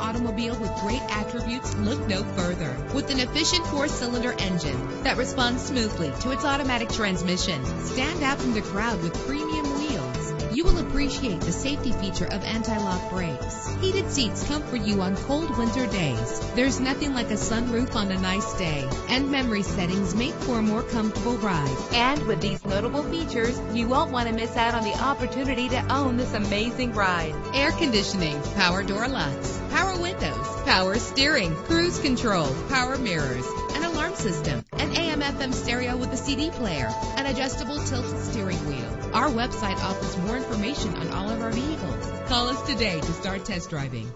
automobile with great attributes, look no further. With an efficient four-cylinder engine that responds smoothly to its automatic transmission, stand out from the crowd with premium. You will appreciate the safety feature of anti-lock brakes. Heated seats comfort you on cold winter days. There's nothing like a sunroof on a nice day. And memory settings make for a more comfortable ride. And with these notable features, you won't want to miss out on the opportunity to own this amazing ride. Air conditioning, power door locks, power windows, power steering, cruise control, power mirrors, an alarm system, FM stereo with a CD player, an adjustable tilt steering wheel. Our website offers more information on all of our vehicles. Call us today to start test driving.